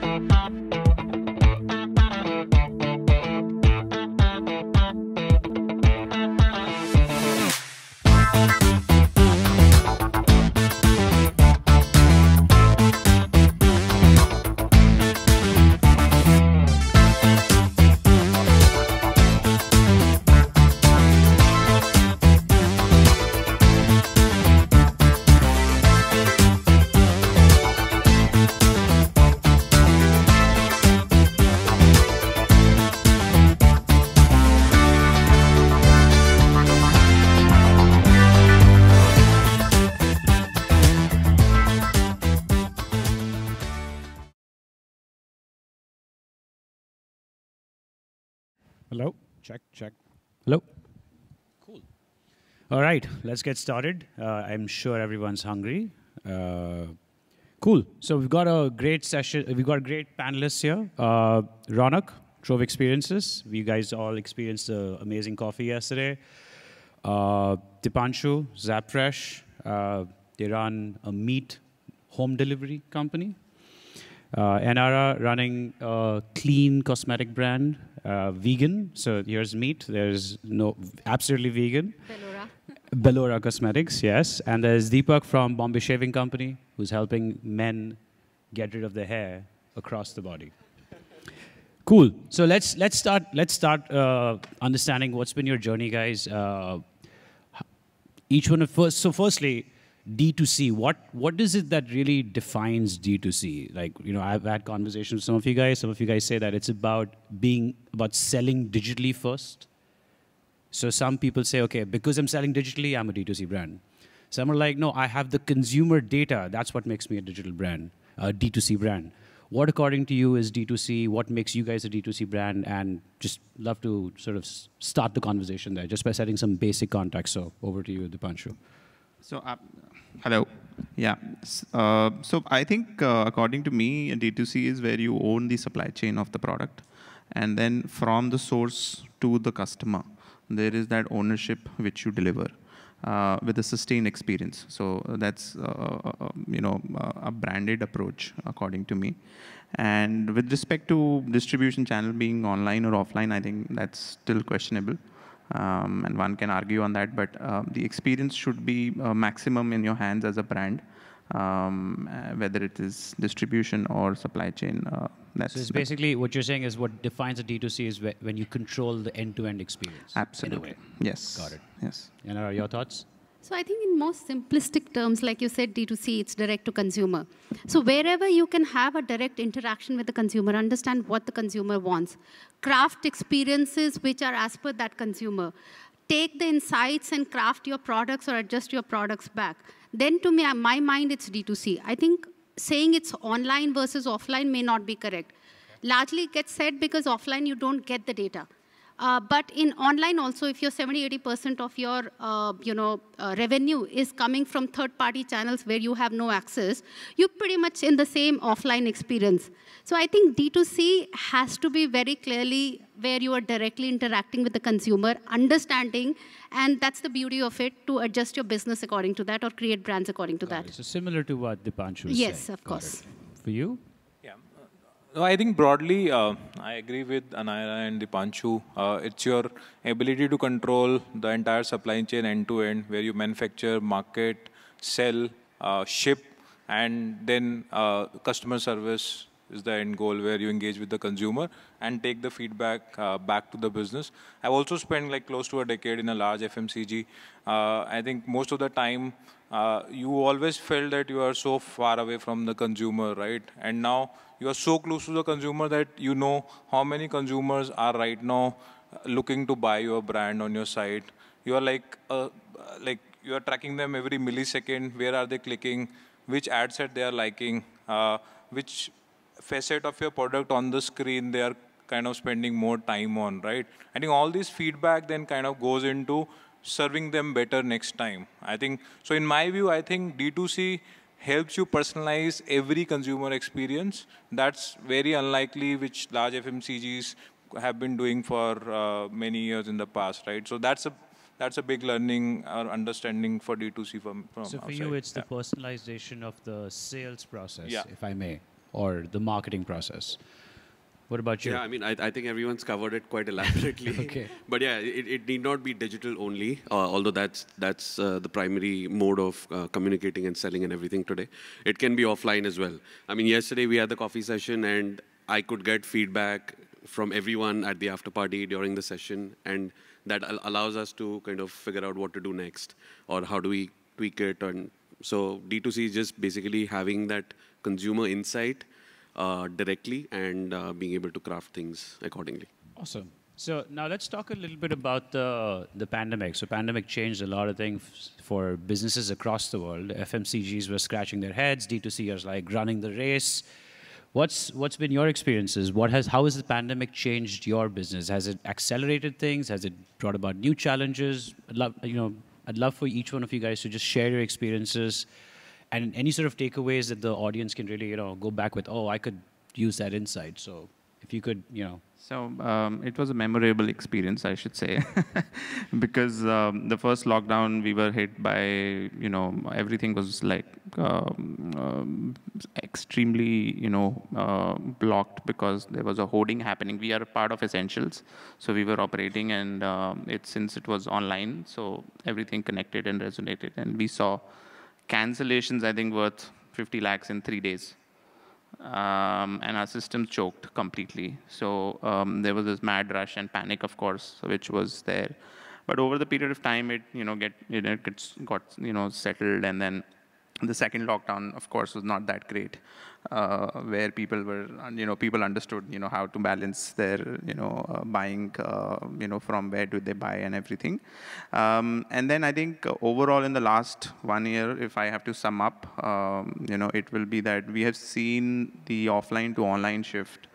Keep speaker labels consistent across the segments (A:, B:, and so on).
A: Hello? Check, check. Hello? Cool. All right, let's get started. Uh, I'm sure everyone's hungry. Uh, cool. So we've got a great session. We've got great panelists here. Uh, Ronak, Trove Experiences. We guys all experienced the amazing coffee yesterday. Uh, Dipanshu, Zappfresh. Uh, they run a meat home delivery company. Uh, Anara running a clean cosmetic brand, uh, vegan. So here's meat. There's no absolutely vegan.
B: Belora.
A: Belora Cosmetics, yes. And there's Deepak from Bombay Shaving Company, who's helping men get rid of their hair across the body. Cool. So let's let's start let's start uh, understanding what's been your journey, guys. Uh, each one of first. So firstly, D2C, what what is it that really defines D2C? Like, you know, I've had conversations with some of you guys. Some of you guys say that it's about being about selling digitally first. So some people say, okay, because I'm selling digitally, I'm a D2C brand. Some are like, no, I have the consumer data. That's what makes me a digital brand, a D2C brand. What, according to you, is D2C? What makes you guys a D2C brand? And just love to sort of start the conversation there, just by setting some basic context. So over to you, Dipanshu.
C: So, uh, hello. Yeah. Uh, so I think, uh, according to me, D2C is where you own the supply chain of the product, and then from the source to the customer, there is that ownership which you deliver uh, with a sustained experience. So that's uh, uh, you know uh, a branded approach, according to me. And with respect to distribution channel being online or offline, I think that's still questionable um, and one can argue on that, but uh, the experience should be uh, maximum in your hands as a brand, um, uh, whether it is distribution or supply chain. Uh, that's
A: So it's
C: that-
A: basically what you're saying is what defines a D2C is whe- when you control the end-to-end experience.
C: absolutely
A: In a way.
C: yes.
A: Got it.
C: Yes.
A: And are your thoughts?
B: So I think in most simplistic terms, like you said, D2C, it's direct to consumer. So wherever you can have a direct interaction with the consumer, understand what the consumer wants, craft experiences which are as per that consumer, take the insights and craft your products or adjust your products back. Then to me, my mind, it's D2C. I think saying it's online versus offline may not be correct. Largely it gets said because offline you don't get the data. Uh, but in online also, if you're 70, 80% of your uh, you know, uh, revenue is coming from third-party channels where you have no access, you're pretty much in the same offline experience. So I think D2C has to be very clearly where you are directly interacting with the consumer, understanding, and that's the beauty of it, to adjust your business according to that or create brands according to that.
A: So similar to what Dipanshu was
B: Yes,
A: saying.
B: of
A: Got
B: course.
A: it. For you?
D: No, I think broadly, uh, I agree with Anaya and Dipanshu. Uh, it's your ability to control the entire supply chain end to end, where you manufacture, market, sell, uh, ship, and then uh, customer service is the end goal, where you engage with the consumer and take the feedback uh, back to the business. I've also spent like close to a decade in a large FMCG. Uh, I think most of the time, uh, you always felt that you are so far away from the consumer, right? And now you are so close to the consumer that you know how many consumers are right now uh, looking to buy your brand on your site. You are like, uh, like you are tracking them every millisecond. Where are they clicking? Which ad set they are liking? Uh, which facet of your product on the screen they are kind of spending more time on, right? I think all this feedback then kind of goes into serving them better next time. I think so. In my view, I think D2C helps you personalize every consumer experience. That's very unlikely, which large FMCGs have been doing for uh, many years in the past, right? So that's a that's a big learning or understanding for D2C from, from
A: So for
D: outside.
A: you, it's the personalization of the sales process,
D: Yeah.
A: if I may. Or the marketing process. What about you?
E: Yeah, I mean, I, I think everyone's covered it quite elaborately.
A: Okay.
E: But yeah, it, it need not be digital only, uh, although that's that's uh, the primary mode of uh, communicating and selling and everything today. It can be offline as well. I mean, yesterday we had the coffee session and I could get feedback from everyone at the after party during the session, and that al- allows us to kind of figure out what to do next or how do we tweak it. And so D2C is just basically having that consumer insight uh, directly and uh, being able to craft things accordingly.
A: Awesome. So now let's talk a little bit about the the pandemic. So pandemic changed a lot of things for businesses across the world. FMCGs were scratching their heads. D2C is like running the race. What's what's been your experiences? What has how has the pandemic changed your business? Has it accelerated things? Has it brought about new challenges? I'd love you know I'd love for each one of you guys to just share your experiences and any sort of takeaways that the audience can really you know go back with. Oh, I could use that insight. So if you could you know
C: So um, it was a memorable experience, I should say, because um, the first lockdown we were hit by, you know, everything was like um, um, extremely, you know, uh, blocked because there was a hoarding happening. We are part of Essentials, so we were operating, and um, it since it was online, so everything connected and resonated, and we saw cancellations, I think, worth 50 lakhs in three days um, and our system choked completely. So um, there was this mad rush and panic, of course, which was there. But over the period of time, it you know get it gets, got you know settled, and then the second lockdown, of course, was not that great, uh, where people were, you know, people understood, you know, how to balance their, you know, uh, buying, uh, you know, from where do they buy and everything. Um, and then I think overall in the last one year, if I have to sum up, um, you know, it will be that we have seen the offline to online shift.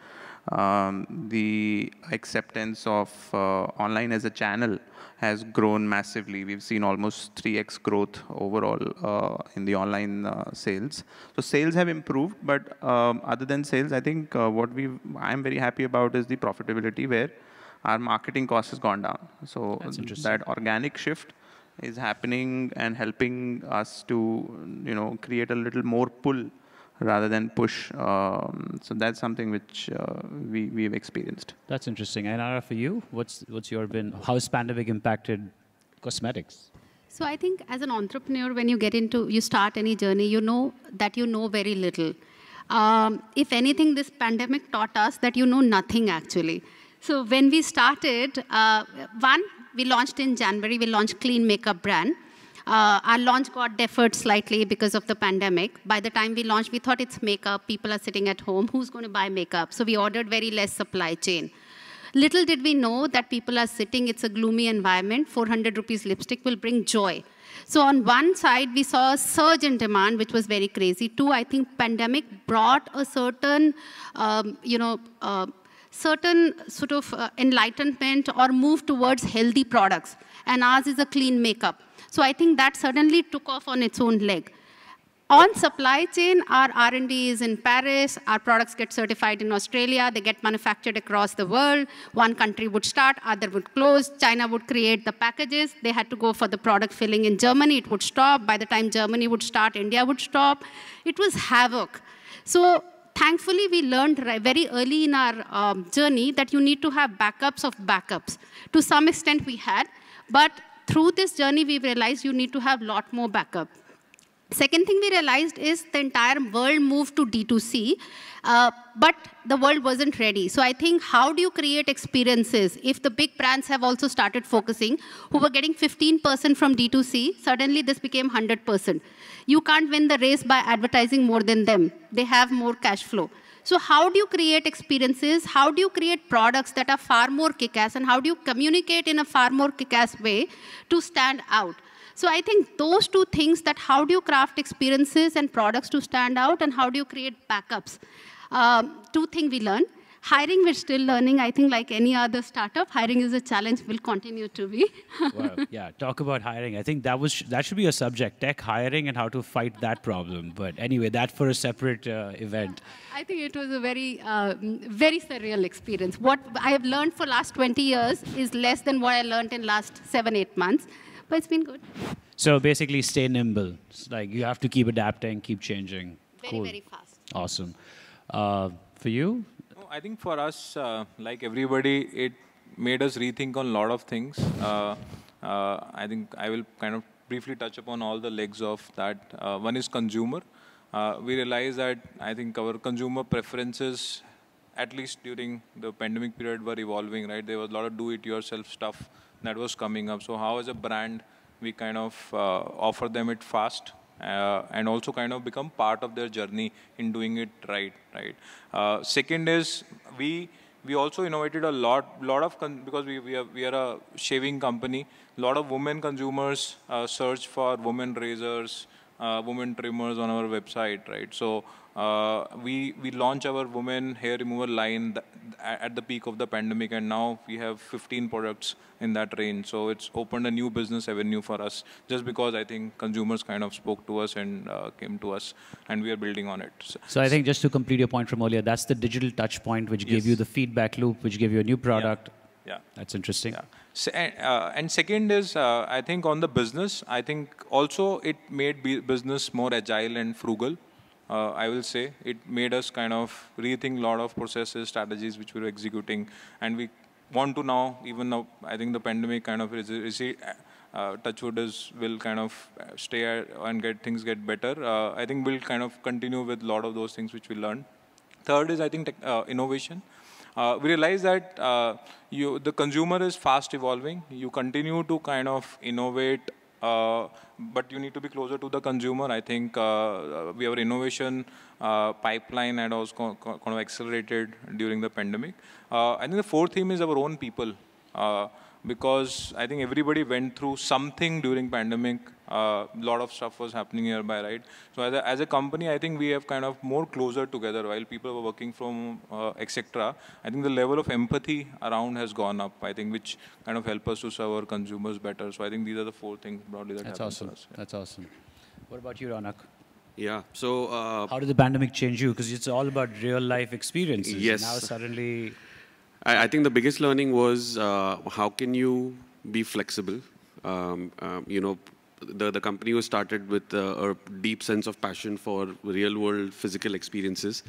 C: Um, the acceptance of uh, online as a channel has grown massively. We've seen almost 3x growth overall uh, in the online uh, sales. So sales have improved, but um, other than sales, I think uh, what we I'm very happy about is the profitability where our marketing cost has gone down. So that organic shift is happening and helping us to you know create a little more pull rather than push. Um, so that's something which uh, we we've experienced.
A: That's interesting. And Ara, for you, what's what's your been? How has pandemic impacted cosmetics?
B: So I think as an entrepreneur, when you get into, you start any journey, you know that you know very little. Um, if anything, this pandemic taught us that you know nothing actually. So when we started, uh, one, we launched in January, we launched Clean Makeup brand. Uh, our launch got deferred slightly because of the pandemic. By the time we launched, we thought it's makeup. People are sitting at home. Who's going to buy makeup? So we ordered very less supply chain. Little did we know that people are sitting, it's a gloomy environment. 400 rupees lipstick will bring joy. So on one side, we saw a surge in demand, which was very crazy. Two, I think pandemic brought a certain, um, you know, uh, certain sort of uh, enlightenment or move towards healthy products. And ours is a clean makeup. So I think that suddenly took off on its own leg. On supply chain, our R&D is in Paris. Our products get certified in Australia. They get manufactured across the world. One country would start, other would close. China would create the packages. They had to go for the product filling in Germany. It would stop. By the time Germany would start, India would stop. It was havoc. So thankfully, we learned very early in our um, journey that you need to have backups of backups. To some extent, we had. But through this journey, we've realized you need to have a lot more backup. Second thing we realized is the entire world moved to D2C, uh, but the world wasn't ready. So I think how do you create experiences? If the big brands have also started focusing, who were getting 15% from D2C, suddenly this became 100%. You can't win the race by advertising more than them. They have more cash flow. So how do you create experiences? How do you create products that are far more kick-ass? And how do you communicate in a far more kick-ass way to stand out? So I think those two things that how do you craft experiences and products to stand out and how do you create backups? Um, two things we learned. Hiring, we're still learning. I think like any other startup, hiring is a challenge, will continue to be.
A: wow. Yeah. Talk about hiring. I think that was that should be a subject: tech hiring and how to fight that problem. But anyway, that for a separate uh, event.
B: I think it was a very, uh, very surreal experience. What I have learned for last 20 years is less than what I learned in last seven, eight months. But it's been good.
A: So basically, stay nimble. It's like you have to keep adapting, keep changing.
B: Very,
A: cool.
B: very fast.
A: Awesome. Uh, for you?
D: I think for us, uh, like everybody, it made us rethink on a lot of things. Uh, uh, I think I will kind of briefly touch upon all the legs of that. Uh, one is consumer. Uh, we realized that I think our consumer preferences, at least during the pandemic period, were evolving. Right, there was a lot of do-it-yourself stuff that was coming up. So how, as a brand, we kind of uh, offer them it fast uh, and also kind of become part of their journey in doing it right. Right. Uh, second is we we also innovated a lot, lot of because we we are we are a shaving company. A lot of women consumers uh, search for women razors, uh, women trimmers on our website, right? So uh, we we launch our women hair removal line at the peak of the pandemic, and now we have 15 products in that range. So it's opened a new business avenue for us, just because I think consumers kind of spoke to us and uh, came to us, and we are building on it.
A: So, so, I think just to complete your point from earlier, that's the digital touch point which yes. gave you the feedback loop, which gave you a new product.
D: Yeah, yeah.
A: that's interesting.
D: Yeah. Uh, and second is, uh, I think on the business, I think also it made business more agile and frugal uh, I will say. It made us kind of rethink a lot of processes, strategies which we were executing, and we want to now, even now, I think the pandemic kind of is, is uh, Touchwood is will kind of stay and get things get better. Uh, I think we'll kind of continue with a lot of those things which we learned. Third is I think tech, uh, innovation. Uh, we realize that uh, you, the consumer is fast evolving. You continue to kind of innovate uh, but you need to be closer to the consumer. I think uh, we have innovation uh, pipeline and also kind of accelerated during the pandemic. I think the fourth theme is our own people because I think everybody went through something during pandemic. A uh, lot of stuff was happening nearby, right? So as a, as a company, I think we have kind of more closer together while people were working from uh, etc. I think the level of empathy around has gone up. I think which kind of help us to serve our consumers better. So I think these are the four things broadly that
A: That's awesome. Us, yeah. That's awesome. What about you, Ronak?
E: Yeah. So uh,
A: how did the pandemic change you? Because it's all about real life experiences.
E: Yes.
A: Now suddenly
E: I, I think the biggest learning was uh, how can you be flexible. Um, um, you know, the, the company was started with uh, a deep sense of passion for real world physical experiences.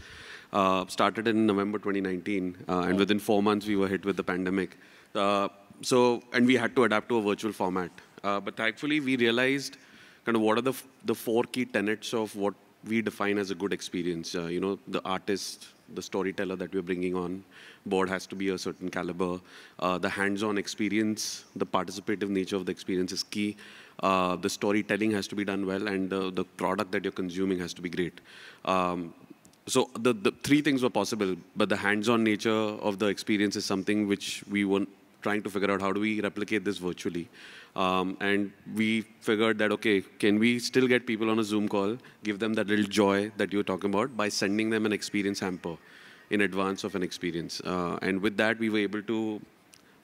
E: Uh, started in November 2019, uh, and within four months we were hit with the pandemic. Uh, so, and we had to adapt to a virtual format. Uh, but thankfully, we realized kind of what are the, the four key tenets of what we define as a good experience. you know, the artist, the storyteller that we're bringing on board has to be a certain caliber. Uh, the hands-on experience, the participative nature of the experience is key. Uh, the storytelling has to be done well, and the, the product that you're consuming has to be great. Um, so the, the three things were possible, but the hands-on nature of the experience is something which we were trying to figure out how do we replicate this virtually. Um, and we figured that, okay, can we still get people on a Zoom call, give them that little joy that you're talking about by sending them an experience hamper in advance of an experience. Uh, and with that, we were able to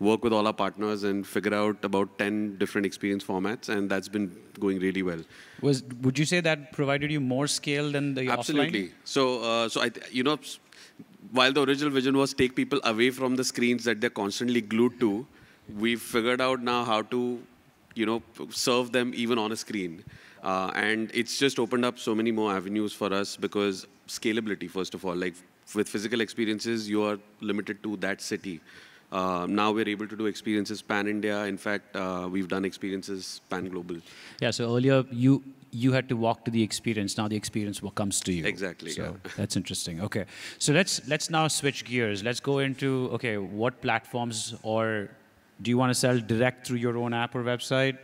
E: work with all our partners and figure out about 10 different experience formats, and that's been going really well.
A: Was Would you say that provided you more scale than the
E: Absolutely.
A: Offline?
E: So, uh, so I, you know, while the original vision was take people away from the screens that they're constantly glued to, we've figured out now how to, you know, serve them even on a screen. Uh, and it's just opened up so many more avenues for us because scalability, first of all, like with physical experiences, you are limited to that city. Uh, now we're able to do experiences pan India. In fact, uh, we've done experiences pan global.
A: Yeah. So earlier you you had to walk to the experience. Now the experience what comes to you.
E: Exactly.
A: So
E: yeah.
A: that's interesting. Okay. So let's let's now switch gears. Let's go into okay, what platforms or do you want to sell direct through your own app or website?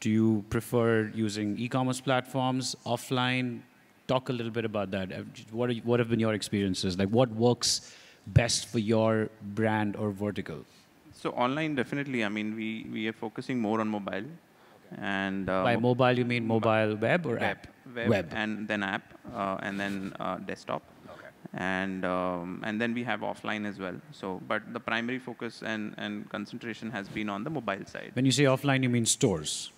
A: Do you prefer using e-commerce platforms offline? Talk a little bit about that. Uh, what, are, what have been your experiences? Like, what works best for your brand or vertical?
C: So online, definitely. I mean, we, we are focusing more on mobile. Okay. And uh,
A: by mobile, you mean mobile web or
C: web,
A: app?
C: Web, web. and then app, uh, and then uh, desktop. Okay. And um, and then we have offline as well. So, but the primary focus and and concentration has been on the mobile side.
A: When you say offline, you mean stores?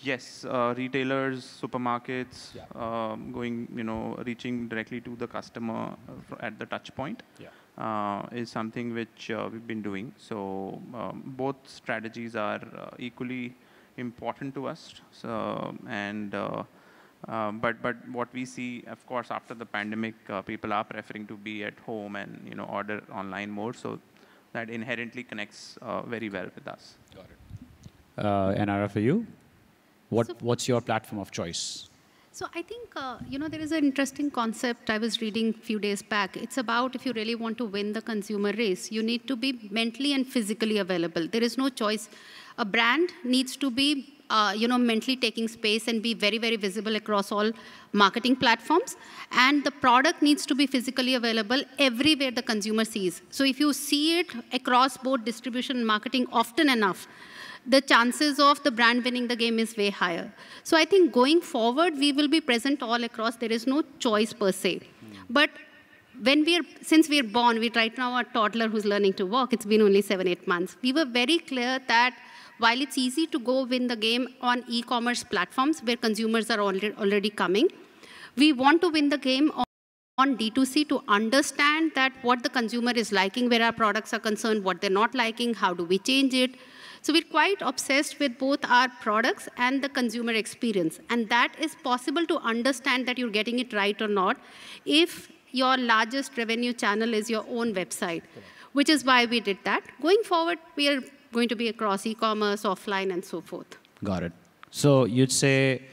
C: Yes, uh, retailers, supermarkets, yeah. um, going, you know, reaching directly to the customer uh, at the touch point yeah. uh, is something which uh, we've been doing. So um, both strategies are uh, equally important to us. So, and uh, Uh, but but what we see, of course, after the pandemic, uh, people are preferring to be at home and you know order online more. So that inherently connects uh, very well with us.
A: Got it. Uh, Anara, for you, what
B: So-
A: what's your platform of choice?
B: So I think, uh, you know, there is an interesting concept I was reading a few days back. It's about if you really want to win the consumer race, you need to be mentally and physically available. There is no choice. A brand needs to be, uh, you know, mentally taking space and be very, very visible across all marketing platforms. And the product needs to be physically available everywhere the consumer sees. So if you see it across both distribution and marketing often enough, the chances of the brand winning the game is way higher. So I think going forward, we will be present all across. There is no choice per se. But when we are, since we are born, we right now a toddler who's learning to walk. It's been only seven, eight months. We were very clear that while it's easy to go win the game on e-commerce platforms where consumers are already, already coming, we want to win the game on on D2C to understand that what the consumer is liking, where our products are concerned, what they're not liking, how do we change it. So we're quite obsessed with both our products and the consumer experience. And that is possible to understand that you're getting it right or not if your largest revenue channel is your own website, which is why we did that. Going forward, we are going to be across e-commerce, offline, and so forth.
A: Got it. So you'd say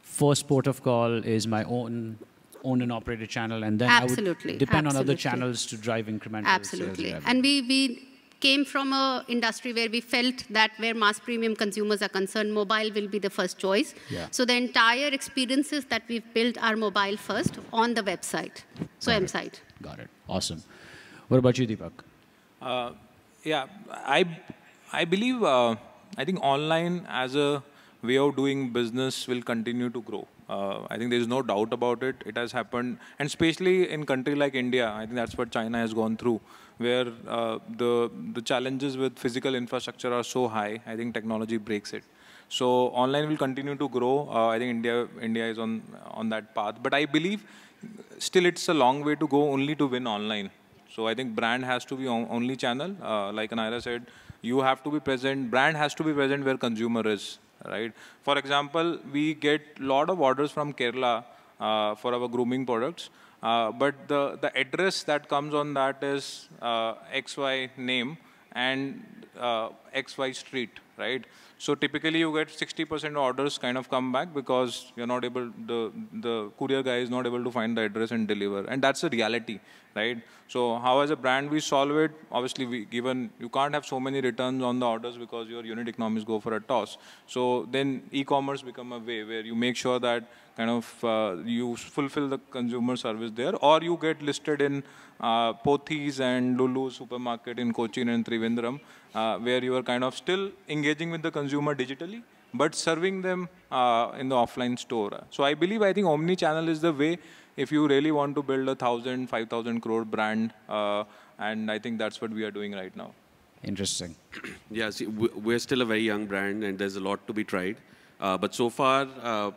A: first port of call is my own owned and operated channel, and then I
B: Absolutely,
A: would depend on other channels to drive incremental
B: Absolutely. And we, we came from a industry where we felt that where mass premium consumers are concerned, mobile will be the first choice.
A: Yeah.
B: So the entire experiences that we've built are mobile first on the website. So
A: Got.
B: M-site.
A: Got it. Awesome. What about you, Deepak?
D: Uh, yeah, I, I believe, uh, I think online as a way of doing business will continue to grow. Uh, I think there is no doubt about it. It has happened, and especially in country like India, I think that's what China has gone through, where uh, the the challenges with physical infrastructure are so high. I think technology breaks it. So online will continue to grow. Uh, I think India India is on on that path, but I believe still it's a long way to go only to win online. So I think brand has to be on, only channel. Uh, like Anira said, you have to be present. Brand has to be present where consumer is. Right. For example, we get a lot of orders from Kerala uh, for our grooming products. Uh, but the, the address that comes on that is uh, XY name and uh, XY street, right? So typically you get 60% orders kind of come back because you're not able, the, the courier guy is not able to find the address and deliver. And that's the reality, right? So how as a brand we solve it, obviously we given, you can't have so many returns on the orders because your unit economics go for a toss. So then e-commerce become a way where you make sure that kind of uh, you fulfill the consumer service there or you get listed in uh, Pothys and Lulu supermarket in Cochin and Trivandrum uh, where you are kind of still engaging with the consumer digitally but serving them uh, in the offline store. So I believe I think omni-channel is the way if you really want to build a thousand, five thousand crore brand uh, and I think that's what we are doing right now.
A: Interesting.
E: Yeah, see, we- we're still a very young brand, and there's a lot to be tried. Uh, but so far, uh,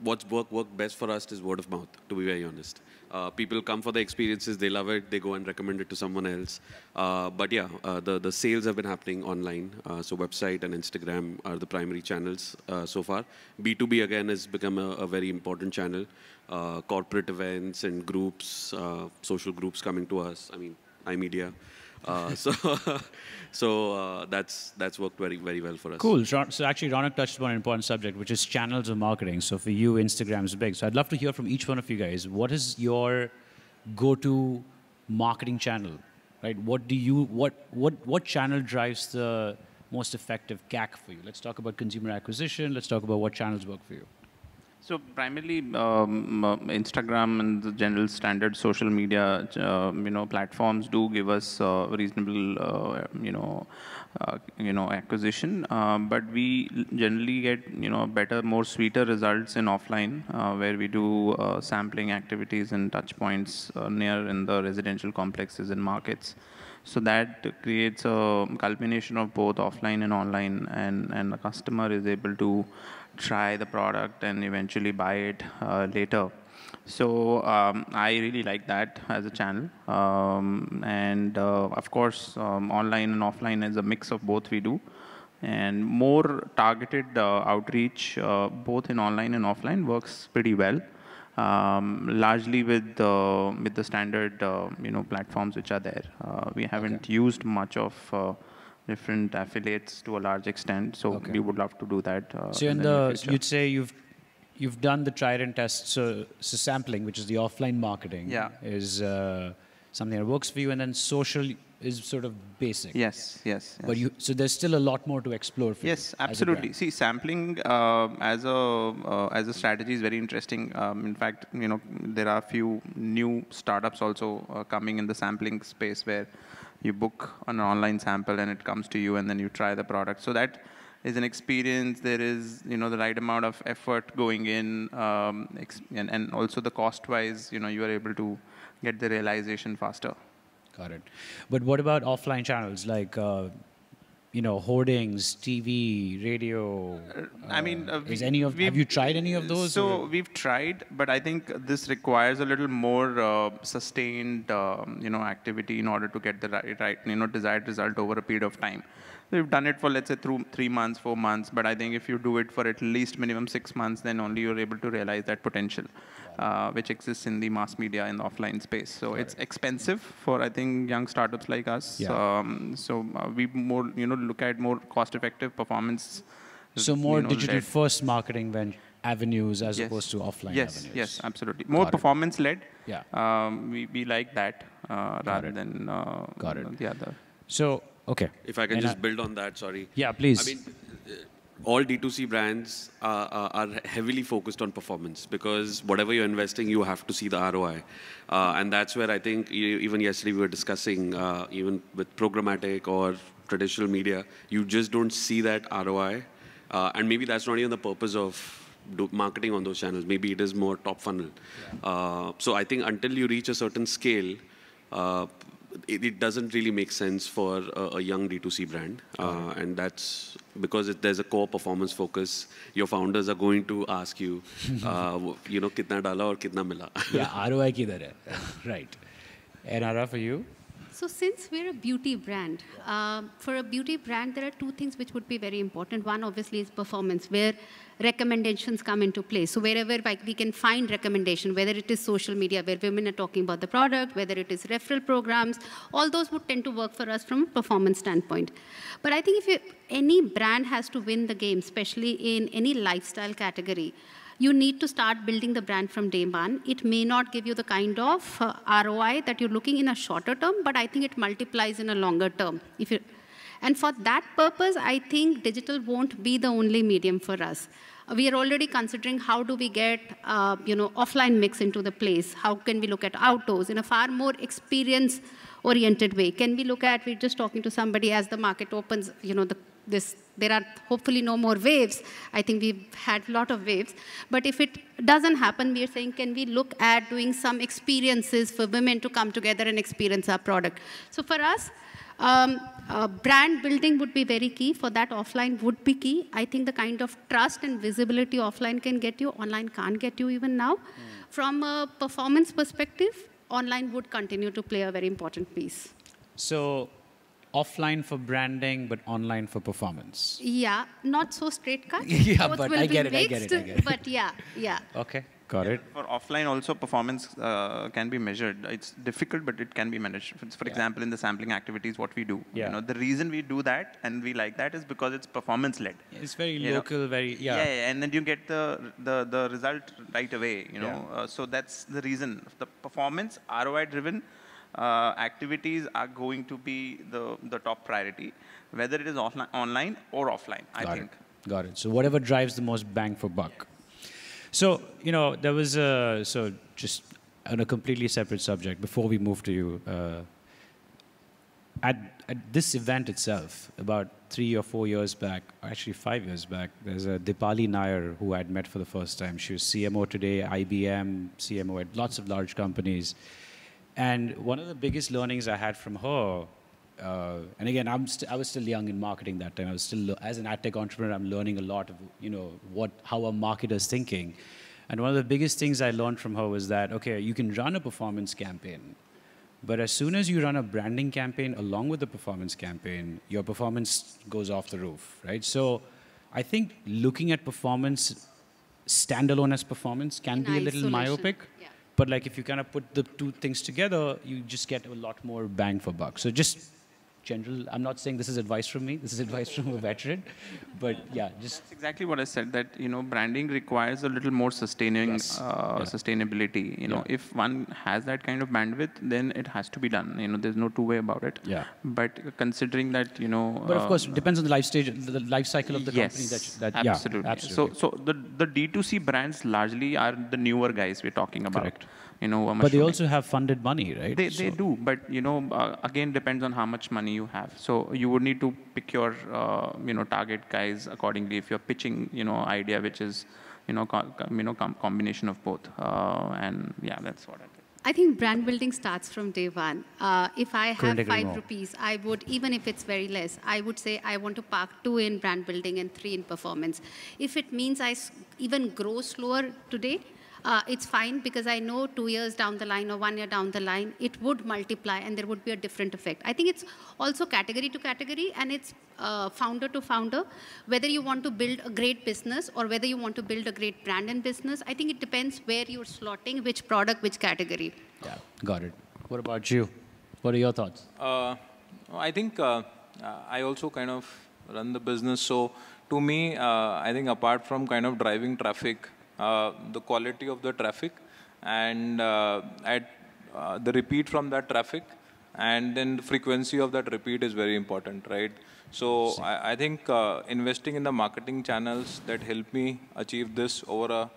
E: what's worked worked best for us is word of mouth. To be very honest, uh, people come for the experiences, they love it, they go and recommend it to someone else. Uh, but yeah, uh, the the sales have been happening online. Uh, so website and Instagram are the primary channels uh, so far. B2B again has become a, a very important channel. Uh, corporate events and groups, social groups coming to us. I mean, iMedia. Uh, so, so uh, that's that's worked very very well for us.
A: Cool. So actually, Ronak touched upon an important subject, which is channels of marketing. So for you, Instagram is big. So I'd love to hear from each one of you guys. What is your go-to marketing channel? Right? What do you what what what channel drives the most effective CAC for you? Let's talk about consumer acquisition. Let's talk about what channels work for you.
C: So primarily, um, uh, Instagram and the general standard social media, uh, you know, platforms do give us uh, reasonable, uh, you know, uh, you know, acquisition. Um, but we generally get, you know, better, more sweeter results in offline, uh, where we do uh, sampling activities and touch points uh, near in the residential complexes and markets. So that creates a culmination of both offline and online, and, and the customer is able to try the product and eventually buy it uh, later. So um, I really like that as a channel, um, and uh, of course, um, online and offline is a mix of both we do. and more targeted uh, outreach, uh, both in online and offline, works pretty well. Um, largely with with the standard uh, you know platforms which are there. Uh, we haven't
A: Okay.
C: used much of uh, different affiliates to a large extent, so
A: Okay.
C: we would love to do that. Uh,
A: So in
C: near
A: the
C: future.
A: you'd say you've you've done the tried and test. So, so sampling, which is the offline marketing,
C: Yeah.
A: is uh, something that works for you, and then social is sort of basic.
C: yes, yes.
A: But you so there's still a lot more to explore
C: Yes, absolutely. See, sampling uh, as a uh, as a strategy is very interesting. Um, in fact, you know, there are a few new startups also uh, coming in the sampling space where you book an online sample and it comes to you, and then you try the product. So that is an experience. There is, you know, the right amount of effort going in, um, and, and also the cost-wise, you know, you are able to get the realization faster.
A: Got it. But what about offline channels like, uh, you know, hoardings, TV, radio?
C: I mean, uh,
A: is
C: we-
A: any of have you tried any of those?
C: So
A: or-
C: we've tried, but I think this requires a little more uh, sustained, um, you know, activity in order to get the right, right, you know, desired result over a period of time. We've done it for let's say through three months, four months, but I think if you do it for at least minimum six months, then only you're able to realize that potential, uh, which exists in the mass media in the offline space. So it's expensive for I think young startups like us.
A: Yeah.
C: Um, so uh, we more, you know, look at more cost-effective performance.
A: so
C: you
A: more
C: know,
A: digital-first marketing ven- avenues as
C: Yes.
A: opposed to offline
C: yes,
A: avenues.
C: Yes, absolutely. More
A: Got it.
C: performance led.
A: Yeah.
C: Um, we, we like that uh, rather
A: it.
C: than uh,
A: Got it.
C: the other.
A: So okay.
E: If I can
A: And
E: just
A: I-
E: build on that, sorry.
A: Yeah, please.
E: I mean, uh, all D2C brands are, are, are heavily focused on performance because whatever you're investing, you have to see the ROI. Uh, and that's where I think even yesterday we were discussing, uh, even with programmatic or traditional media, you just don't see that ROI. Uh, and maybe that's not even the purpose of do marketing on those channels. Maybe it is more top funnel. Uh, so I think until you reach a certain scale, uh, it, it doesn't really make sense for a, a young D2C brand. Uh, and that's because it, there's a core performance focus. Your founders are going to ask you, uh, you know, kitna dala or kitna mila.
A: yeah, ROI kidhar hai? right. And Ara, for you?
B: So since we're a beauty brand, um, for a beauty brand, there are two things which would be very important. One, obviously, is performance, where recommendations come into play. So wherever like, we can find recommendation, whether it is social media, where women are talking about the product, whether it is referral programs, all those would tend to work for us from a performance standpoint. But I think if you, any brand has to win the game, especially in any lifestyle category, you need to start building the brand from day one. It may not give you the kind of uh, ROI that you're looking in a shorter term, but I think it multiplies in a longer term. If you, and for that purpose, I think digital won't be the only medium for us. We are already considering how do we get, uh, you know, offline mix into the place. How can we look at outdoors in a far more experience-oriented way? Can we look at? We're just talking to somebody as the market opens. You know, the this there are hopefully no more waves i think we've had a lot of waves but if it doesn't happen we are saying can we look at doing some experiences for women to come together and experience our product so for us um, uh, brand building would be very key for that offline would be key i think the kind of trust and visibility offline can get you online can't get you even now from a performance perspective online would continue to play a very important piece
A: So offline for branding, but online for performance.
B: Yeah, not so straight cut.
A: Yeah,
B: Both
A: but I get it, I get it, I get it.
B: But yeah, yeah.
A: Okay, got it.
C: For offline also, performance uh, can be measured. It's difficult, but it can be managed. For, for example, in the sampling activities, what we do.
A: Yeah.
C: You know, the reason we do that and we like that is because it's performance led.
A: It's very
C: You know?
A: local, very yeah.
C: yeah, yeah, and then you get the the, the result right away. You know,
A: Yeah.
C: uh, so that's the reason. The performance ROI driven uh, activities are going to be the the top priority, whether it is offline, online or offline. I
A: Got
C: think.
A: it. Got it. So whatever drives the most bang for buck. So you know there was a so just on a completely separate subject before we move to you. Uh, at, at this event itself, about three or four years back, or actually five years back, there's a Deepali Naair who I'd met for the first time. She was CMO today, IBM, CMO at lots of large companies. And one of the biggest learnings I had from her, uh, and again, I'm st- I was still young in marketing that time. I was still, as an ad tech entrepreneur, I'm learning a lot of, you know, what, how a marketer's thinking. And one of the biggest things I learned from her was that, okay, you can run a performance campaign, But as soon as you run a branding campaign along with the performance campaign, your performance goes off the roof, right? So I think looking at performance standalone as performance can
B: In
A: be a little myopic.
B: yeah.
A: But like if you kind of put the two things together, you just get a lot more bang for buck. So just general, I'm not saying this is advice from me. This is advice from a veteran. But yeah, just
C: That's exactly what I said. That you know, branding requires a little more sustaining
A: Yes.
C: uh,
A: Yeah.
C: sustainability. You know,
A: Yeah.
C: if one has that kind of bandwidth, then it has to be done. You know, there's no two way about it.
A: Yeah.
C: But considering that, you know,
A: But of course, it depends on the life stage, the the life cycle of the
C: yes,
A: company. That, that
C: absolutely.
A: Yeah, absolutely.
C: So, so the the D2C brands largely are the newer guys we're talking about.
A: Correct.
C: You know, who are
A: but they also have funded money, right?
C: They, they
A: So-
C: do, but you know, uh, again, depends on how much money you have. So you would need to pick your, uh, you know, target guys accordingly. If you're pitching, you know, idea which is, you know, co- co- you know, com- combination of both. Uh, and yeah, that's what I think.
B: I think brand building starts from day one. Uh, if I have five
A: more.
B: rupees, I would, even if it's very less, I would say I want to park two in brand building and three in performance. If it means I even grow slower today, uh, it's fine because I know two years down the line or one year down the line, it would multiply and there would be a different effect. I think it's also category to category and it's uh, founder to founder. Whether you want to build a great business or whether you want to build a great brand and business, I think it depends where you're slotting, which product, which category.
A: Yeah, got it. What about you? What are your thoughts?
D: Uh, I think uh, uh, I also kind of run the business. So to me, uh, I think apart from kind of driving traffic, uh, the quality of the traffic and uh, at uh, the repeat from that traffic and then the frequency of that repeat is very important, right? So I, I think uh, investing in the marketing channels that help me achieve this over a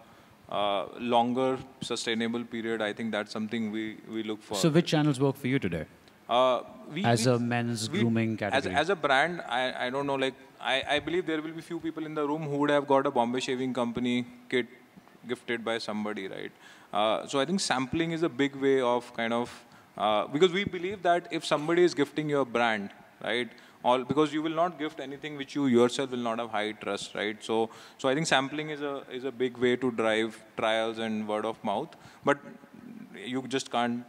D: uh, longer sustainable period, I think that's something we, we look for.
A: So, which channels work for you today?
D: Uh, we,
A: As
D: we-
A: a men's
D: we-
A: grooming
D: as,
A: category.
D: as a brand, I, I don't know, like, I, I believe there will be few people in the room who would have got a Bombay Shaving Company kit gifted by somebody, right? Uh, so I think sampling is a big way of kind of, uh, because we believe that if somebody is gifting your brand, right, all because you will not gift anything which you yourself will not have high trust, right? So, so I think sampling is a is a big way to drive trials and word of mouth, but you just can't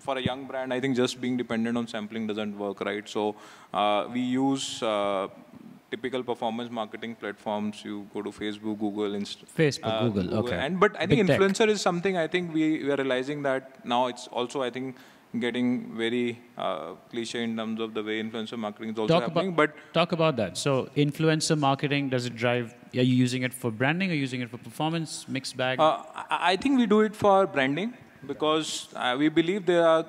D: for a young brand i think just being dependent on sampling doesn't work right so uh, we use uh, typical performance marketing platforms you go to facebook google
A: Facebook, Google, okay.
D: and but i think
A: Big tech.
D: influencer is something i think we, we are realizing that now it's also i think getting very uh, cliche in terms of the way influencer marketing is also
A: Talk
D: happening
A: about,
D: but
A: talk about that. So, influencer marketing, does it drive, are you using it for branding or using it for performance, mixed bag?
D: Uh, I think we do it for branding because uh, we believe they are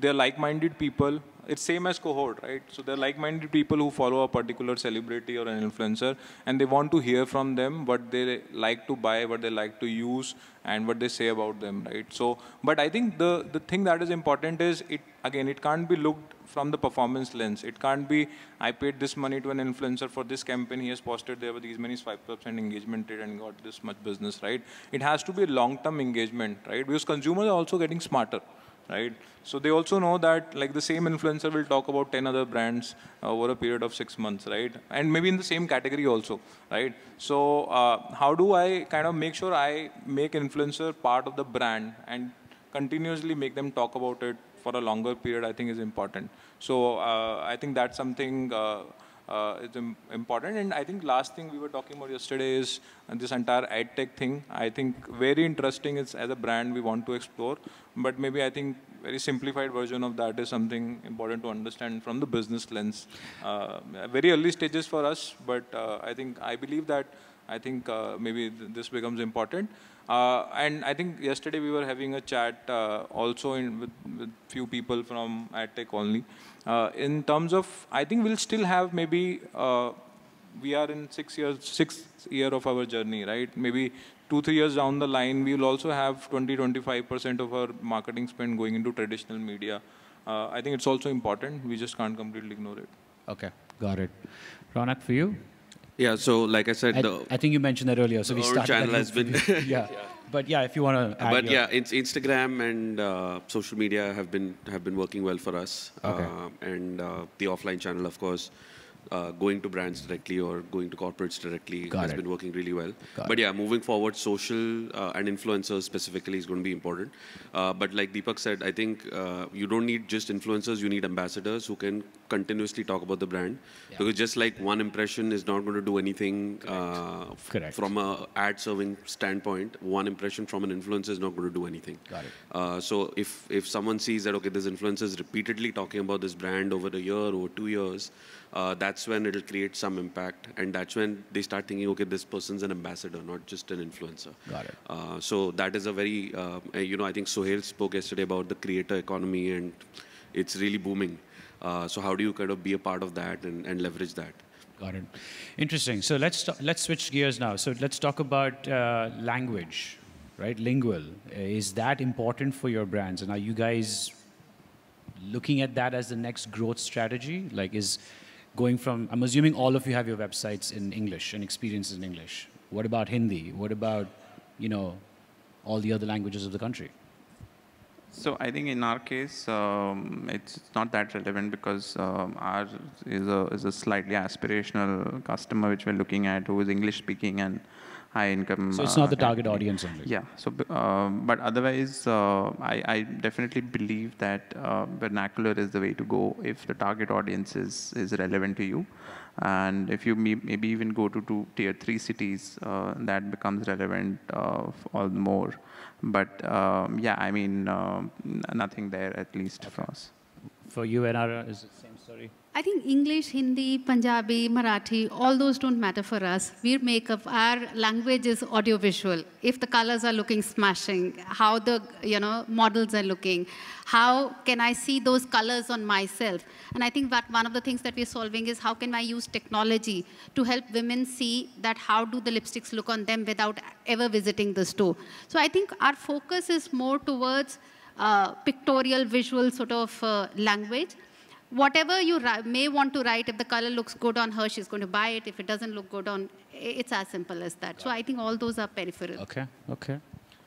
D: they are like-minded people. It's same as cohort, right? So they're like-minded people who follow a particular celebrity or an influencer, and they want to hear from them what they like to buy, what they like to use, and what they say about them, right? So, but I think the the thing that is important is it again it can't be looked from the performance lens. It can't be I paid this money to an influencer for this campaign. He has posted there were these many swipe ups and engagement rate and got this much business, right? It has to be a long-term engagement, right? Because consumers are also getting smarter, right? So they also know that like the same influencer will talk about 10 other brands uh, over a period of six months, right? And maybe in the same category also, right? So uh, how do I kind of make sure I make influencer part of the brand and continuously make them talk about it for a longer period, I think is important. So uh, I think that's something uh, is im- important. And I think last thing we were talking about yesterday is this entire ad tech thing. I think very interesting. It's as a brand we want to explore, but maybe I think very simplified version of that is something important to understand from the business lens. Uh, very early stages for us, but uh, I think I believe that I think uh, maybe th- this becomes important. Uh, and I think yesterday we were having a chat uh, also in, with, with few people from AdTech only. Uh, in terms of, I think we'll still have maybe, uh, we are in six years, sixth year of our journey, right? Maybe two, three years down the line, we will also have 20, 25% of our marketing spend going into traditional media. Uh, I think it's also important. We just can't completely ignore it.
A: okay, got it. Ronak, for you?
E: Yeah, so like I said,
A: I,
E: the,
A: I think you mentioned that earlier. So we started.
E: channel has been-
A: yeah. But yeah, if you want to
E: but
A: your-
E: yeah, it's Instagram and uh, social media have been have been working well for us,
A: Okay.
E: uh, and uh, the offline channel, of course. Uh, going to brands directly or going to corporates directly
A: Got
E: has
A: it.
E: been working really well.
A: Got
E: but yeah, moving forward, social uh, and influencers specifically is going to be important. Uh, but like Deepak said, I think uh, you don't need just influencers, you need ambassadors who can continuously talk about the brand. Because just like one impression is not going to do anything uh, f-
A: Correct.
E: from a ad serving standpoint, one impression from an influencer is not going to do anything.
A: Got it.
E: Uh, so if if someone sees that okay, this influencer is repeatedly talking about this brand over a year or two years, uh, that's when it'll create some impact, and that's when they start thinking, okay, this person's an ambassador, not just an influencer.
A: Got it.
E: Uh, so that is a very, uh, you know, I think Sohail spoke yesterday about the creator economy, and it's really booming. Uh, so how do you kind of be a part of that and, and leverage that?
A: Got it. Interesting. So let's let's switch gears now. So let's talk about uh, language, right? Lingual. Uh, Is that important for your brands? And are you guys looking at that as the next growth strategy? Like, is going from? I'm assuming all of you have your websites in English and experiences in English. What about Hindi? What about, you know, all the other languages of the country?
C: So I think in our case, um, it's not that relevant because um, ours is a, is a slightly aspirational customer which we're looking at who is English speaking and high income.
A: So it's
C: uh,
A: not the target audience only.
C: Yeah. So, um, but otherwise, uh, I, I definitely believe that uh, vernacular is the way to go if the target audience is, is relevant to you. And if you may, maybe even go to two tier three cities, uh, that becomes relevant uh, all the more. But um, yeah, I mean, n- nothing there at least for us.
A: For you, Anara, is it the same story?
B: I think English, Hindi, Punjabi, Marathi, all those don't matter for us. We make up our language is audiovisual. If the colors are looking smashing, how the you know models are looking, how can I see those colors on myself? And I think that one of the things that we're solving is how can I use technology to help women see that how do the lipsticks look on them without ever visiting the store. So I think our focus is more towards uh, pictorial, visual sort of uh, language whatever you may want to write, if the color looks good on her, she's going to buy it. If it doesn't look good on, it's as simple as that. So I think all those are peripheral.
A: Okay, okay.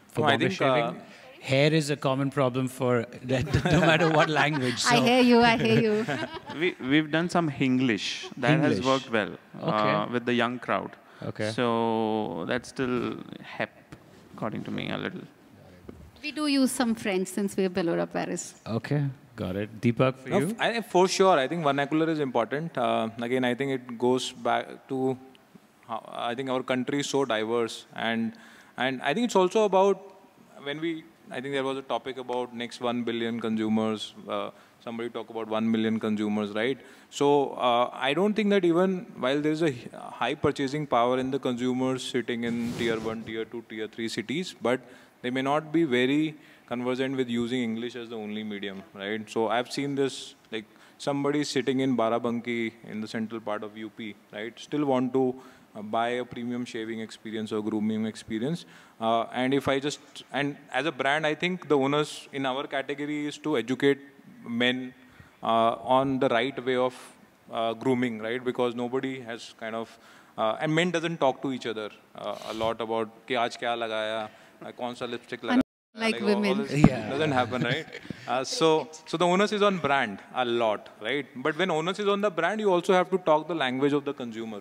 A: For
D: No, I think,
A: shaving,
D: uh,
A: hair is a common problem for no matter what language.
B: I hear you, I hear you.
C: We, we've done some Hinglish that has worked well uh, with the young crowd.
A: Okay.
C: So that's still hep, according to me, a little.
B: we do use some French since we're Belora Paris.
A: Okay, got it. Deepak, for
D: No,
A: you?
D: I, for sure, I think vernacular is important. Uh, again, I think it goes back to how, I think our country is so diverse, and and I think it's also about when we. I think there was a topic about next one billion consumers. Uh, somebody talk about one million consumers, right? So uh, I don't think that even while there is a high purchasing power in the consumers sitting in tier one, tier two, tier three cities, but they may not be very conversant with using English as the only medium, right? So I've seen this, like somebody sitting in Barabanki in the central part of UP, right, still want to uh, buy a premium shaving experience or grooming experience. Uh, and if I just, and as a brand, I think the onus in our category is to educate men uh, on the right way of uh, grooming, right? Because nobody has kind of, uh, and men doesn't talk to each other uh, a lot about कि आज क्या लगाया, uh, कौन सा lipstick लगाया.
B: like
D: all- all
B: women.
A: Yeah.
D: doesn't happen, right? Uh, so, so the onus is on brand a lot, right? But when onus is on the brand, you also have to talk the language of the consumer,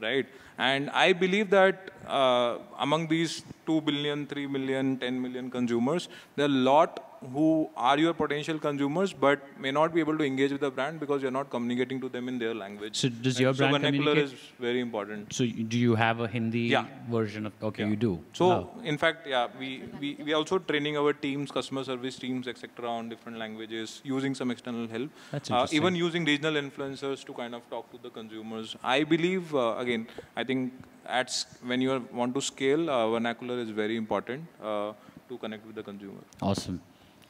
D: right? And I believe that uh, among these 2 billion, 3 million, 10 million consumers, there are a lot who are your potential consumers but may not be able to engage with the brand because you're not communicating to them in their language.
A: So does your
D: so
A: brand
D: vernacular
A: communicate?
D: is very important.
A: So do you have a Hindi
D: Yeah.
A: version of? Okay,
D: Yeah.
A: you do.
D: So
A: Wow.
D: in fact, yeah, we, we, we also training our teams, customer service teams, etc. on different languages, using some external help.
A: That's
D: Uh,
A: interesting.
D: even using regional influencers to kind of talk to the consumers. I believe, uh, again, I think at, when you are, want to scale, uh, vernacular is very important uh, to connect with the consumer.
A: awesome.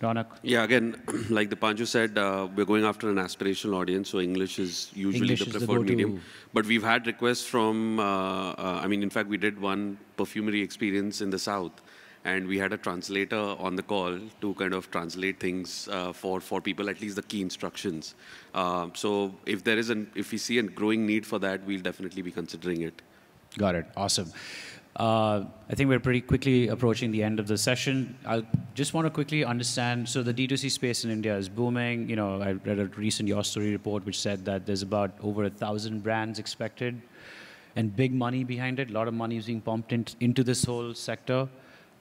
A: Ronak,
E: Yeah, again, like the Panju said, uh, we're going after an aspirational audience, so English is usually
A: English
E: the
A: is the
E: preferred
A: go-to.
E: medium. But we've had requests from, uh, uh, I mean, in fact, we did one perfumery experience in the south, and we had a translator on the call to kind of translate things uh, for for people, at least the key instructions. Uh, so if there is an, if we see a growing need for that, we'll definitely be considering it.
A: Got it. Awesome. Uh, I think we're pretty quickly approaching the end of the session. I just want to quickly understand. So the D2C space in India is booming. You know, I read a recent YourStory report which said that there's about over a thousand brands expected, and big money behind it. A lot of money is being pumped in, into this whole sector.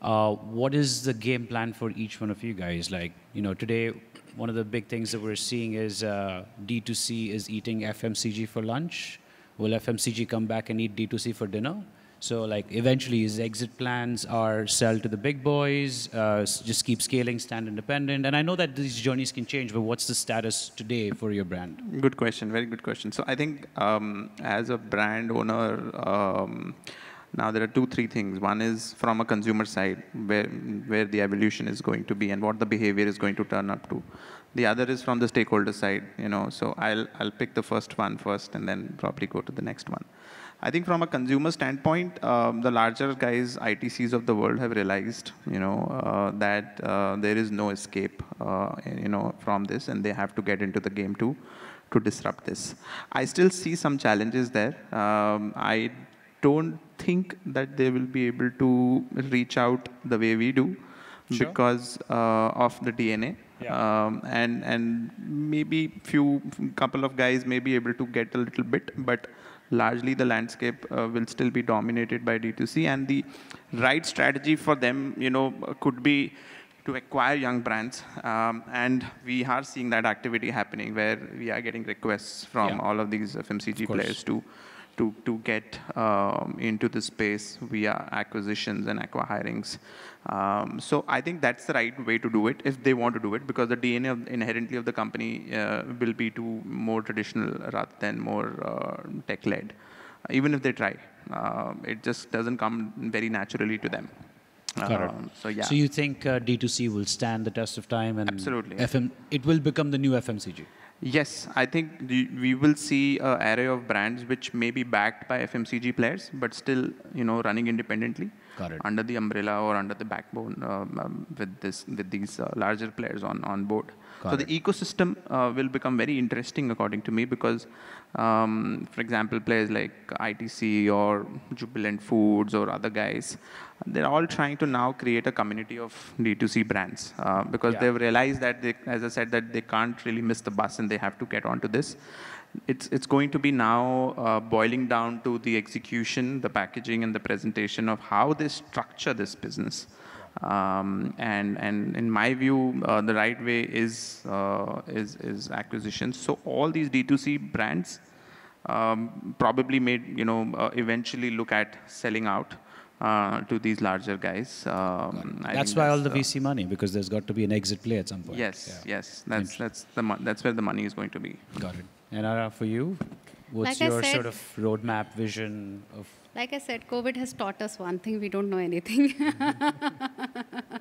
A: Uh, what is the game plan for each one of you guys? Like, you know, today one of the big things that we're seeing is uh, D2C is eating FMCG for lunch. Will FMCG come back and eat D2C for dinner? So like eventually his exit plans are sell to the big boys, uh, just keep scaling, stand independent. And I know that these journeys can change, but what's the status today for your brand?
C: Good question, very good question. So I think um, as a brand owner, um, now there are two, three things. One is from a consumer side, where where the evolution is going to be and what the behavior is going to turn up to. The other is from the stakeholder side, you know. So I'll I'll pick the first one first, and then probably go to the next one. I think from a consumer standpoint, um, the larger guys, ITCs of the world, have realized, you know, uh, that uh, there is no escape, uh, you know, from this, and they have to get into the game too, to disrupt this. I still see some challenges there. Um, I don't think that they will be able to reach out the way we do, sure. because uh, of the DNA. Yeah. Um, and and maybe few couple of guys may be able to get a little bit, but largely the landscape uh, will still be dominated by D2C. And the right strategy for them, you know, could be to acquire young brands. Um, and we are seeing that activity happening where we are getting requests from yeah. all of these FMCG of players to to, to get um, into the space via acquisitions and acquirings. Um, so I think that's the right way to do it if they want to do it because the DNA of, inherently of the company uh, will be to more traditional rather than more uh, tech-led. Even if they try, uh, it just doesn't come very naturally to them.
A: Um, so yeah. So you think uh, D2C will stand the test of time and
C: absolutely
A: FM, it will become the new FMCG.
C: Yes, I think we will see an array of brands which may be backed by FMCG players, but still, you know, running independently under the umbrella or under the backbone um, um, with this with these uh, larger players on on board. Got so it. the ecosystem uh, will become very interesting, according to me, because, um, for example, players like ITC or Jubilant Foods or other guys, they're all trying to now create a community of D2C brands uh, because yeah. they've realized that, they, as I said, that they can't really miss the bus and they have to get onto this. It's, it's going to be now uh, boiling down to the execution, the packaging, and the presentation of how they structure this business. Um, and, and in my view, uh, the right way is, uh, is, is acquisition. So all these D2C brands um, probably made, you know, uh, eventually look at selling out. Uh, to these larger guys. Um,
A: that's why that's, all the VC money because there's got to be an exit play at some point.
C: Yes, yeah. yes, that's that's the that's where the money is going to be.
A: Got it. And Ara, for you, what's like your said, sort of roadmap vision of
B: like I said, COVID has taught us one thing we don't know anything. uh,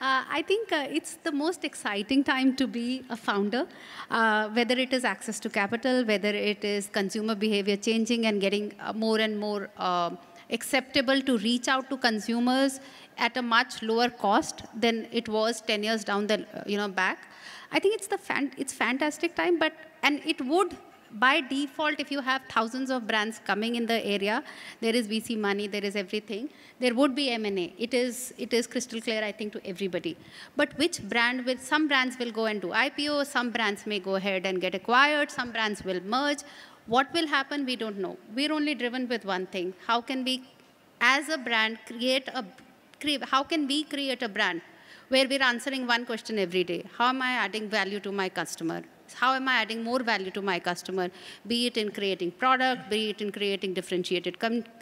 B: I think uh, it's the most exciting time to be a founder, uh, whether it is access to capital, whether it is consumer behavior changing and getting uh, more and more uh, acceptable to reach out to consumers at a much lower cost than it was 10 years down the uh, you know back. I think it's the fan, it's fantastic time, but and it would by default, if you have thousands of brands coming in the area, there is VC money, there is everything. There would be M&A. It is, it is crystal clear, I think, to everybody. But which brand will, some brands will go and do IPO, some brands may go ahead and get acquired, some brands will merge. What will happen, we don't know. We're only driven with one thing. How can we, as a brand, create a, how can we create a brand where we're answering one question every day? How am I adding value to my customer? How am I adding more value to my customer, be it in creating product, be it in creating differentiated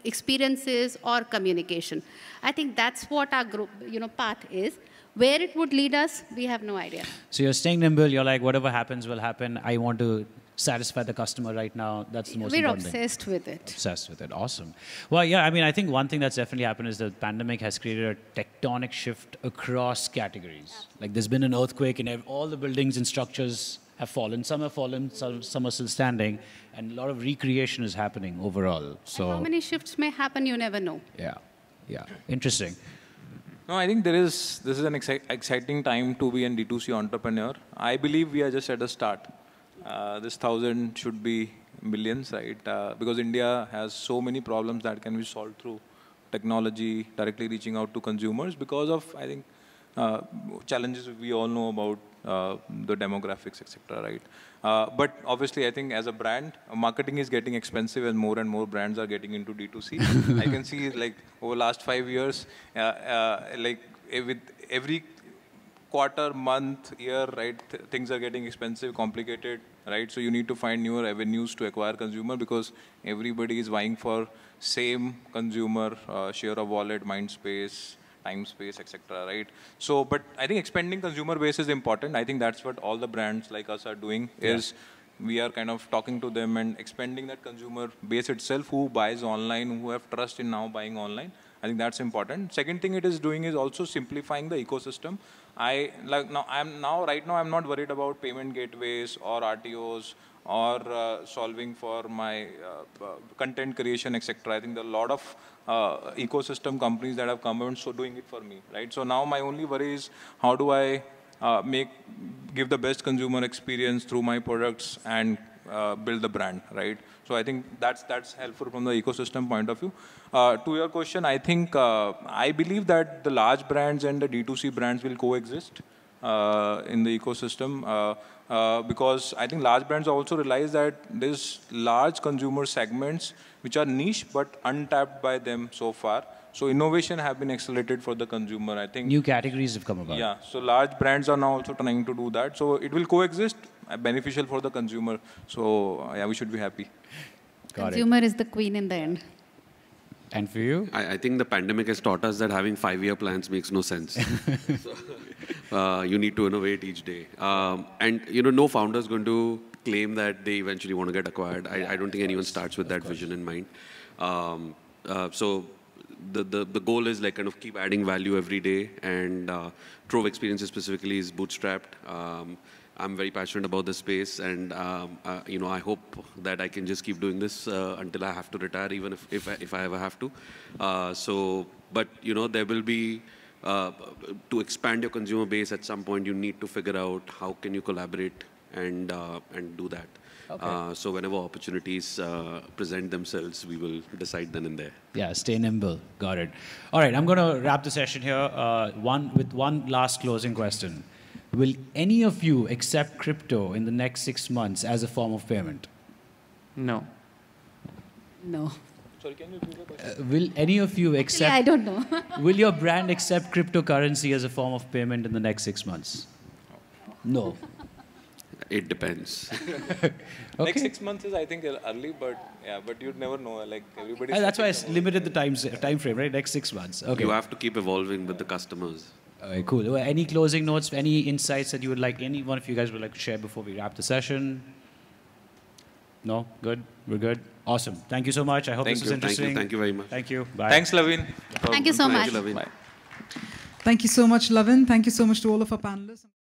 B: experiences or communication. I think that's what our group, you know, path is. Where it would lead us, we have no idea.
A: So you're staying nimble. You're like, whatever happens will happen. I want to satisfy the customer right now. That's the most
B: We're
A: important
B: obsessed
A: thing.
B: with it.
A: Obsessed with it. Awesome. Well, yeah, I mean, I think one thing that's definitely happened is the pandemic has created a tectonic shift across categories. Like there's been an earthquake in all the buildings and structures have fallen. Some have fallen, some, some are still standing, and a lot of recreation is happening overall. So
B: and how many shifts may happen, you never know.
A: Yeah, yeah, interesting.
D: No, I think there is. This is an exci exciting time to be an D2C entrepreneur. I believe we are just at the start. Uh, this thousand should be millions, right? Uh, because India has so many problems that can be solved through technology, directly reaching out to consumers because of, I think, uh, challenges we all know about uh, the demographics, etc. Right? Uh, but obviously, I think as a brand, marketing is getting expensive, and more and more brands are getting into D2C. I can see like over the last five years, uh, uh, like eh, with every quarter, month, year, right? Th things are getting expensive, complicated, right? So you need to find newer avenues to acquire consumer because everybody is vying for same consumer uh, share of wallet, mind space, time space, etc. Right? So, but I think expanding consumer base is important. I think that's what all the brands like us are doing. Is we are kind of talking to them and expanding that consumer base itself who buys online, who have trust in now buying online. I think that's important. Second thing it is doing is also simplifying the ecosystem. I like now I'm now right now I'm not worried about payment gateways or RTOs or uh, solving for my uh, uh, content creation etc. I think there are a lot of uh, ecosystem companies that have come and so doing it for me right. So now my only worry is how do I uh, make give the best consumer experience through my products and uh, build the brand, right? So I think that's that's helpful from the ecosystem point of view. To your question, I think I believe that the large brands and the D2C brands will coexist in the ecosystem uh, because I think large brands also realize that there's large consumer segments which are niche but untapped by them so far. So innovation have been accelerated for the consumer. I think
A: new categories have come about.
D: Yeah. So large brands are now also trying to do that. So it will coexist, uh, beneficial for the consumer. So uh, yeah, we should be happy.
A: Got
B: Consumer
A: it.
B: is the queen in the end.
A: And for you?
E: I, I think the pandemic has taught us that having five-year plans makes no sense. so, uh, you need to innovate each day. Um, and, you know, no founder is going to claim that they eventually want to get acquired. I, I don't think anyone starts with that vision in mind. Um, uh, so the, the, the goal is like kind of keep adding value every day. And uh, Trove Experiences specifically is bootstrapped. Um, I'm very passionate about this space, and um, uh, you know, I hope that I can just keep doing this uh, until I have to retire, even if if I, if I ever have to. Uh, so, but you know, there will be uh, to expand your consumer base at some point. You need to figure out how can you collaborate and uh, and do that.
A: Okay.
E: Uh, so whenever opportunities present themselves, we will decide then and there.
A: Yeah, stay nimble. Got it. All right, I'm going to wrap the session here. one with one last closing question. Will any of you accept crypto in the next six months as a form of payment?
F: No.
B: No.
D: Sorry, can you repeat the?
A: Uh, will any of you accept?
B: Yeah, I don't know.
A: will your brand accept cryptocurrency as a form of payment in the next six months? No.
E: It depends.
A: okay.
D: Next six months is, I think, early, but yeah, but you'd never know. Like everybody.
A: Uh, that's why I limited the time time frame, right? Next six months. Okay.
E: You have to keep evolving with the customers.
A: Okay, cool. Any closing notes, any insights that you would like, any one of you guys would like to share before we wrap the session? No? Good? We're good? Awesome. Thank you so much. I hope
E: Thank
A: this
E: you.
A: was interesting.
E: Thank you. Thank you very much.
A: Thank you. Bye.
D: Thanks, Lavin.
B: Thank you so
E: Thank
B: much.
E: you, Lavin.
D: Bye.
F: Thank you so much, Lavin. Thank you so much to all of our panelists.